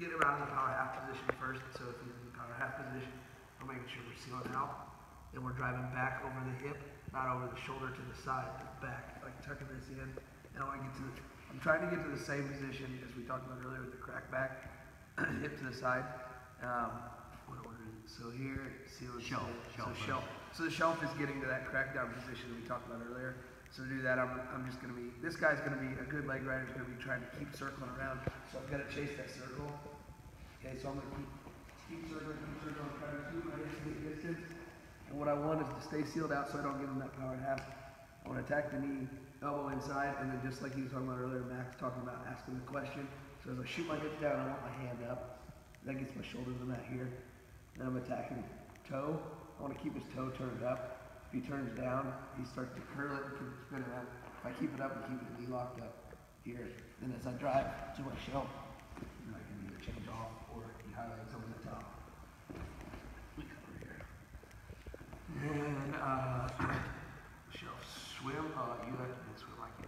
get around in the power half position first. So if he's in the power half position, we're making sure we're sealing out. Then we're driving back over the hip, not over the shoulder to the side, but back, like tucking this in. And I want to get to the, I'm trying to get to the same position as we talked about earlier with the crack back, hip to the side. Um, what order is it? So here, seal it. Shelf, So shelf shelf. So the shelf is getting to that crack down position that we talked about earlier. So to do that, I'm, I'm just gonna be, this guy's gonna be, a good leg rider is gonna be trying to keep circling around. So I've gotta chase that circle. Okay, so I'm gonna keep, keep circling, keep circling, trying to keep my distance. And what I want is to stay sealed out so I don't give him that power half. I wanna attack the knee, elbow inside, and then just like he was talking about earlier, Max talking about asking the question. So as I shoot my hips down, I want my hand up. That gets my shoulder to the mat here. Then I'm attacking toe. I want to keep his toe turned up. He turns down, he starts to curl it and keep it out. If I keep it up and keep knee locked up here, then as I drive to my shelf, I can either change off or he highlights over the top. We cover here. And uh, shelf swim. Uh, you have to swim. Swim.